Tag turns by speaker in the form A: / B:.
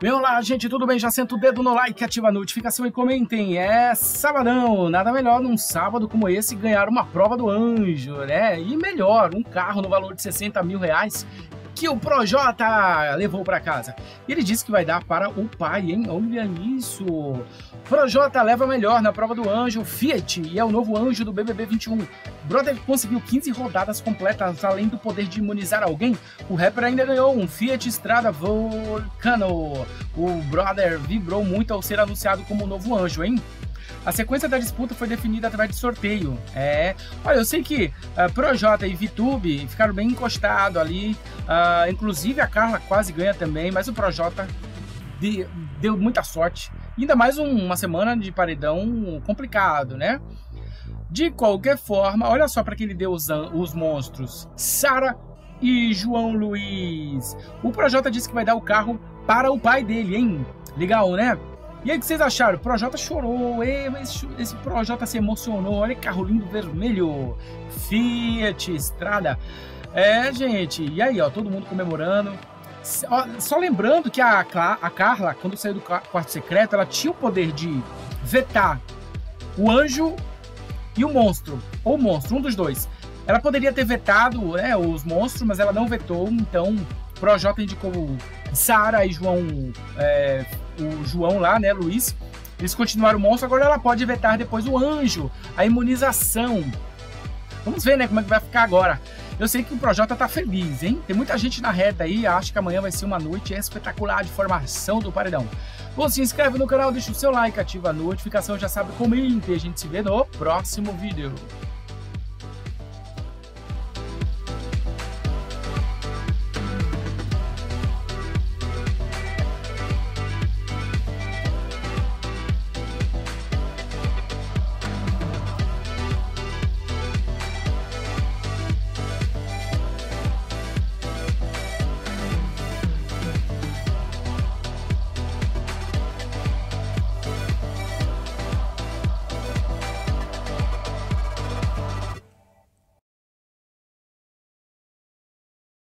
A: Bem, olá, gente, tudo bem? Já senta o dedo no like, ativa a notificação e comentem. É sabadão, nada melhor num sábado como esse ganhar uma prova do anjo, né? E melhor, um carro no valor de 60 mil reais que o Projota levou para casa. Ele disse que vai dar para o pai, hein? Olha isso! Projota leva melhor na prova do anjo Fiat e é o novo anjo do BBB 21. Brother conseguiu 15 rodadas completas, além do poder de imunizar alguém. O rapper ainda ganhou um Fiat Strada Volcano. O Brother vibrou muito ao ser anunciado como o novo anjo, hein? A sequência da disputa foi definida através de sorteio. É, olha, eu sei que uh, Projota e Vitube ficaram bem encostados ali. Uh, inclusive a Carla quase ganha também, mas o Projota de, deu muita sorte. Ainda mais um, uma semana de paredão complicado, né? De qualquer forma, olha só para quem ele deu os, os monstros. Sara e João Luiz. O Projota disse que vai dar o carro para o pai dele, hein? Legal, né? E aí, o que vocês acharam? O Projota chorou, esse, esse Projota se emocionou, olha que carro lindo vermelho, Fiat, Estrada. É, gente, e aí, ó, todo mundo comemorando. Só lembrando que a, a Carla, quando saiu do quarto secreto, ela tinha o poder de vetar o anjo e o monstro, ou o monstro, um dos dois. Ela poderia ter vetado né, os monstros, mas ela não vetou, então Projota indicou Sara e João é, o João lá, né, Luiz, eles continuaram o monstro, agora ela pode vetar depois o anjo, a imunização. Vamos ver, né, como é que vai ficar agora. Eu sei que o Projota tá feliz, hein? Tem muita gente na reta aí, acho que amanhã vai ser uma noite espetacular de formação do paredão. Você se inscreve no canal, deixa o seu like, ativa a notificação, já sabe, comente e a gente se vê no próximo vídeo.